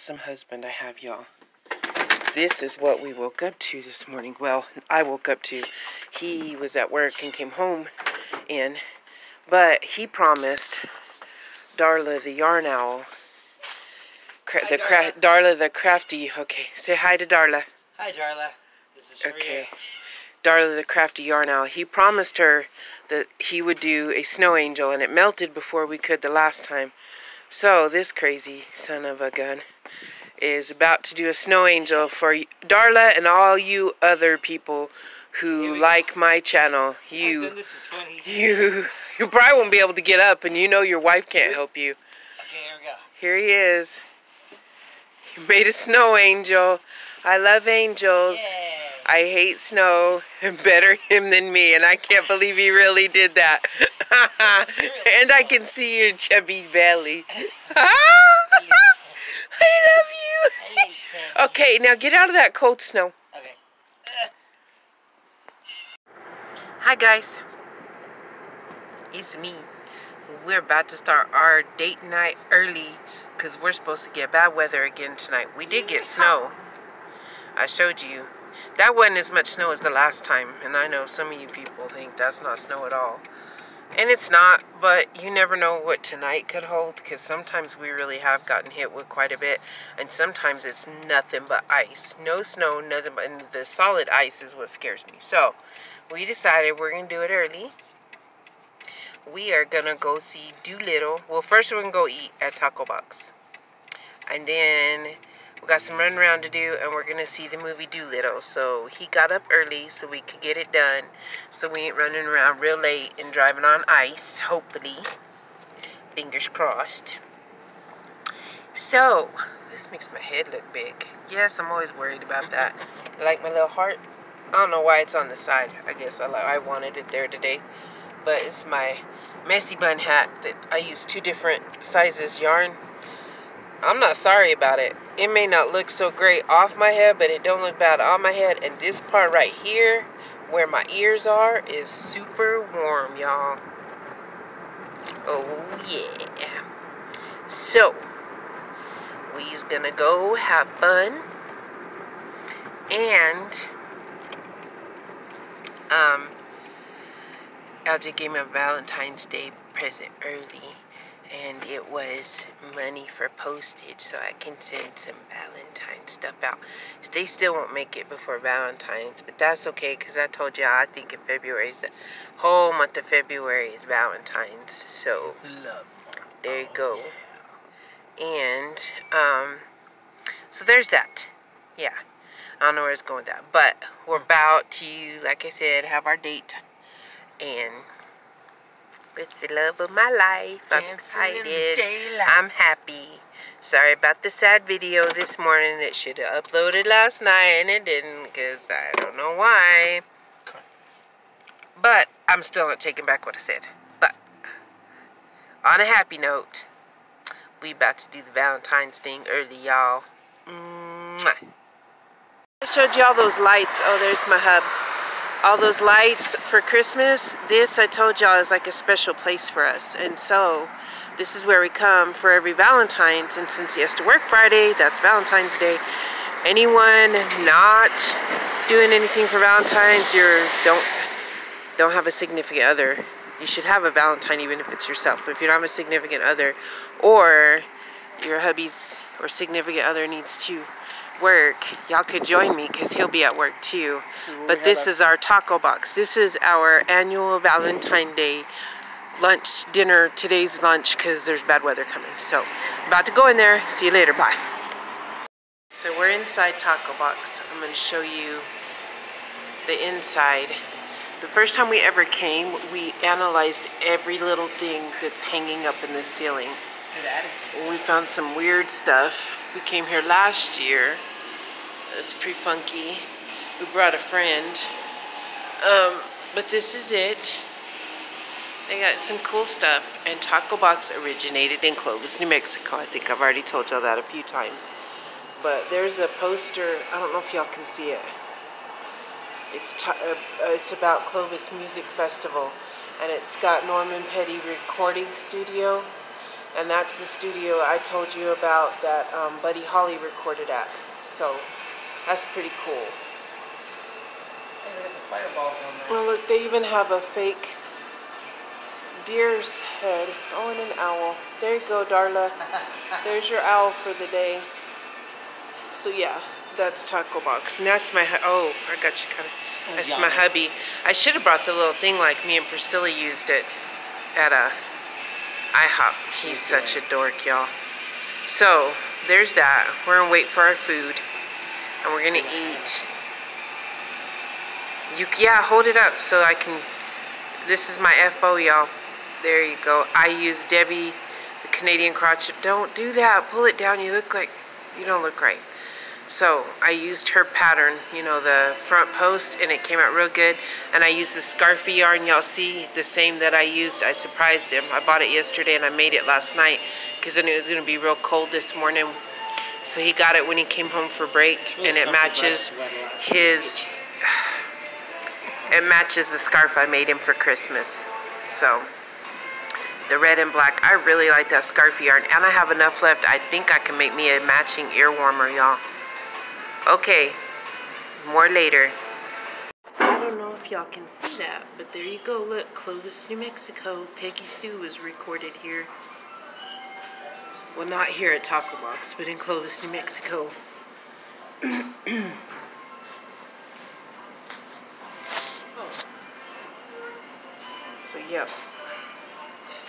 Awesome husband I have, y'all. This is what we woke up to this morning. Well, I woke up to. He was at work and came home and but he promised Darla the yarn owl Cra Hi, the cra Darla the crafty. Okay, say hi to Darla. Hi, Darla. This is for Okay. Darla the crafty yarn owl. He promised her that he would do a snow angel, and it melted before we could the last time. So this crazy son of a gun is about to do a snow angel for Darla and all you other people who we go. like my channel. You, done this in 20 you, you probably won't be able to get up, and you know your wife can't help you. Okay, here we go. Here he is. He made a snow angel. I love angels. I hate snow. Better him than me, and I can't believe he really did that. and I can see your chubby belly. I love you. I hate candy. Okay, now get out of that cold snow. Okay. Hi guys. It's me. We're about to start our date night early because we're supposed to get bad weather again tonight. We did get snow. I showed you. That wasn't as much snow as the last time, and I know some of you people think that's not snow at all. And it's not, but you never know what tonight could hold because sometimes we really have gotten hit with quite a bit, and sometimes it's nothing but ice. No snow, nothing but and the solid ice is what scares me. So, we decided we're going to do it early. We are going to go see Dolittle. Well, first we're going to go eat at Taco Box. And then we got some run around to do and we're going to see the movie Dolittle. So he got up early so we could get it done. So we ain't running around real late and driving on ice, hopefully. Fingers crossed. So, this makes my head look big. Yes, I'm always worried about that. like my little heart? I don't know why it's on the side. I guess I, li- I wanted it there today. But it's my messy bun hat that I use two different sizes yarn. I'm not sorry about it. It may not look so great off my head, but it don't look bad on my head. And this part right here, where my ears are, is super warm, y'all. Oh yeah. So, we's gonna go have fun. And um LJ gave me a Valentine's Day present early and it was money for postage so I can send some Valentine's stuff out. They still won't make it before Valentine's, but that's okay because I told y'all I think in February is the whole month of February is Valentine's. So there you Oh, go. And um, so there's that. Yeah, I don't know where it's going with that, but we're about to, like I said, have our date, and it's the love of my life. I'm Dancing excited. I'm happy. Sorry about the sad video this morning. It should have uploaded last night, and it didn't, because I don't know why. But I'm still not taking back what I said. But on a happy note, we about to do the Valentine's thing early, y'all. I showed you all those lights. Oh, there's my hub. All those lights for Christmas. This, I told y'all, is like a special place for us. And so, this is where we come for every Valentine's. And since he has to work Friday, that's Valentine's Day. Anyone not doing anything for Valentine's, you're don't don't have a significant other. You should have a Valentine even if it's yourself. If you don't have a significant other, or your hubby's or significant other needs to work, y'all could join me because he'll be at work too. So But this is our taco box. This is our annual Valentine Day lunch, dinner, today's lunch because there's bad weather coming. So, about to go in there. See you later. Bye. So, we're inside Taco Box. I'm going to show you the inside. The first time we ever came, we analyzed every little thing that's hanging up in the ceiling. We found some weird stuff. We came here last year. It was pretty funky. We brought a friend. Um, but this is it. They got some cool stuff. And Taco Box originated in Clovis, New Mexico. I think I've already told y'all that a few times. But there's a poster. I don't know if y'all can see it. It's uh, uh, it's about Clovis Music Festival, and it's got Norman Petty Recording Studio. And that's the studio I told you about that um, Buddy Holly recorded at. So that's pretty cool. Hey, they got the fireballs on there. Well, look, they even have a fake deer's head. Oh, and an owl. There you go, Darla. There's your owl for the day. So yeah, that's Taco Box. And that's my, oh, I got you kind of, oh, That's that's my hubby. I should have brought the little thing like me and Priscilla used it at a IHOP. He's such a dork, y'all. So, there's that. We're gonna wait for our food. And we're gonna eat. You, yeah, hold it up so I can, this is my FO, y'all. There you go. I use Debbie, the Canadian crotch. Don't do that. Pull it down. You look like, you don't look right. So I used her pattern, you know, the front post, and it came out real good. And I used the Scarfie yarn, y'all see, the same that I used. I surprised him. I bought it yesterday and I made it last night because knew it was going to be real cold this morning. So he got it when he came home for break, and it matches his, it matches the scarf I made him for Christmas. So the red and black, I really like that scarf yarn, and I have enough left. I think I can make me a matching ear warmer, y'all. Okay, more later. I don't know if y'all can see that, but there you go. Look, Clovis, New Mexico. Peggy Sue was recorded here. Well, not here at Taco Box, but in Clovis, New Mexico. So, yep.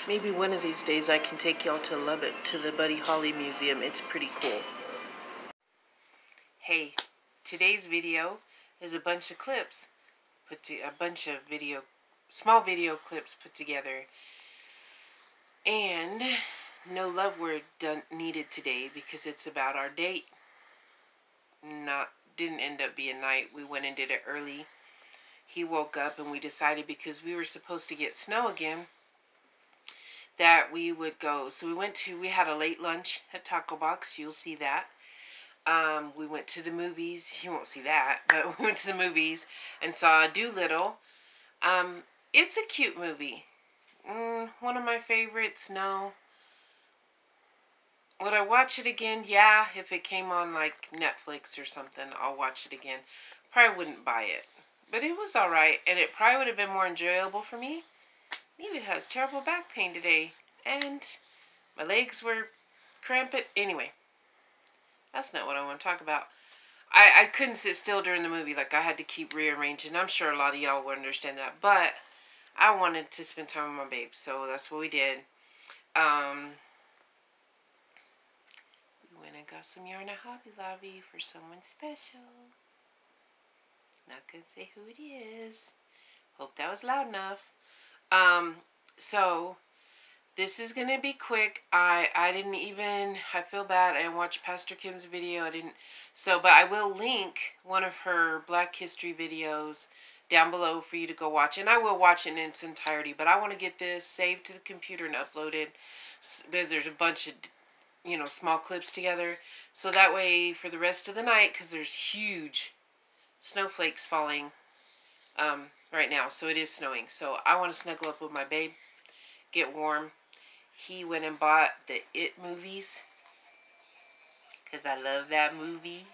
Maybe one of these days I can take y'all to Lubbock to the Buddy Holly Museum. It's pretty cool. Hey, today's video is a bunch of clips put to a bunch of video small video clips put together. And no love word done needed today because it's about our date. Not didn't end up being night. We went and did it early. He woke up and we decided because we were supposed to get snow again that we would go. So we went to we had a late lunch at Taco Box. You'll see that. Um, we went to the movies. You won't see that, but we went to the movies and saw Dolittle. Um, it's a cute movie. Mm, one of my favorites. No. Would I watch it again? Yeah, if it came on like Netflix or something, I'll watch it again. Probably wouldn't buy it. But it was alright, and it probably would have been more enjoyable for me. Maybe it has terrible back pain today, and my legs were cramping. Anyway, that's not what I want to talk about. I, I couldn't sit still during the movie. Like, I had to keep rearranging. I'm sure a lot of y'all would understand that. But I wanted to spend time with my babe, so that's what we did. Um, and got some yarn at Hobby Lobby for someone special. Not gonna say who it is. Hope that was loud enough. Um, so this is gonna be quick. I I didn't even I feel bad. I watched Pastor Kim's video. I didn't so but I will link one of her Black History videos down below for you to go watch. And I will watch it in its entirety. But I want to get this saved to the computer and uploaded because there's a bunch of you know small clips together. So that way for the rest of the night because there's huge snowflakes falling um, right now. So it is snowing. So I want to snuggle up with my babe, get warm. He went and bought the It movies because I love that movie.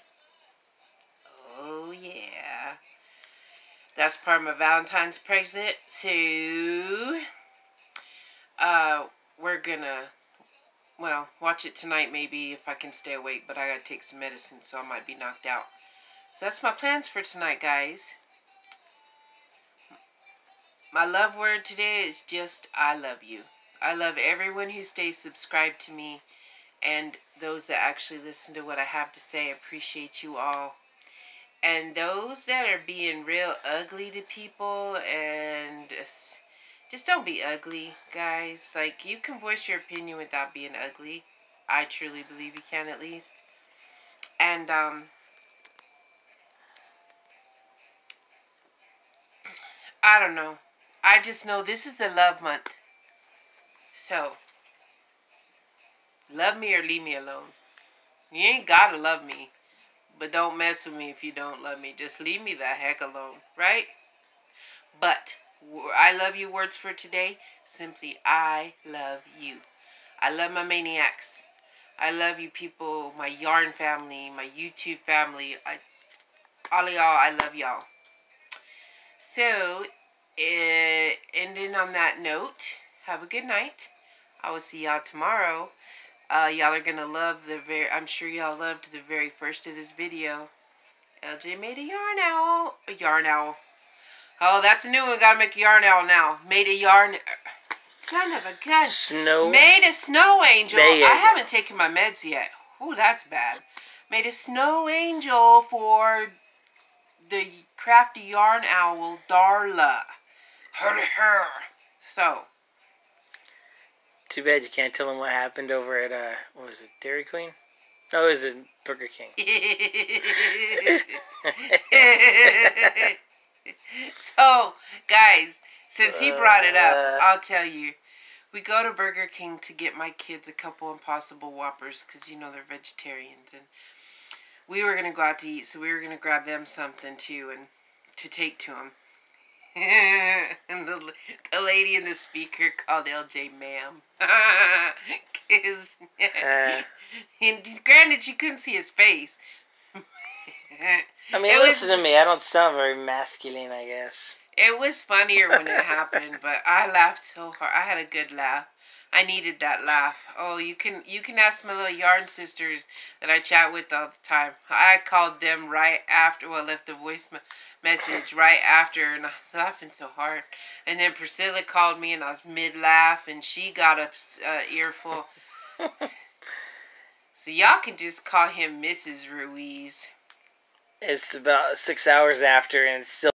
Oh, yeah. That's part of my Valentine's present. So, uh, we're gonna, well, watch it tonight maybe if I can stay awake, but I gotta take some medicine, so I might be knocked out. So that's my plans for tonight, guys. My love word today is just I love you. I love everyone who stays subscribed to me and those that actually listen to what I have to say. I appreciate you all. And those that are being real ugly to people and just, don't be ugly, guys. Like, you can voice your opinion without being ugly. I truly believe you can at least. And, um, I don't know. I just know this is the love month. So, love me or leave me alone. You ain't gotta love me, but don't mess with me if you don't love me. Just leave me the heck alone, right? But, I love you words for today. Simply, I love you. I love my maniacs. I love you people, my yarn family, my YouTube family. I, all y'all, I love y'all. So, uh, ending on that note, have a good night. I will see y'all tomorrow. Uh, y'all are gonna love the very. I'm sure y'all loved the very first of this video. LJ made a yarn owl. A yarn owl. Oh, that's a new one. Gotta make a yarn owl now. Made a yarn. Son of a gun. Snow. Made a snow angel. I haven't taken my meds yet. Oh, that's bad. Made a snow angel for the crafty yarn owl Darla. Her her. So, Too bad you can't tell them what happened over at uh, what was it, Dairy Queen? No, it was at Burger King. so, guys, since he brought it up, Uh. I'll tell you. We go to Burger King to get my kids a couple Impossible Whoppers because, you know, they're vegetarians. And we were going to go out to eat, so we were going to grab them something, too, and to take to them. and the, the lady in the speaker called LJ ma'am. 'Cause- Uh. and granted, she couldn't see his face. I mean, It was- listen to me. I don't sound very masculine, I guess. It was funnier when it happened, but I laughed so hard. I had a good laugh. I needed that laugh. Oh, you can you can ask my little yarn sisters that I chat with all the time. I called them right after. Well, left a voice me- message right after, and I was laughing so hard. And then Priscilla called me, and I was mid laugh, and she got a uh, earful. so y'all can just call him Mrs. Ruiz. It's about six hours after, and it's still.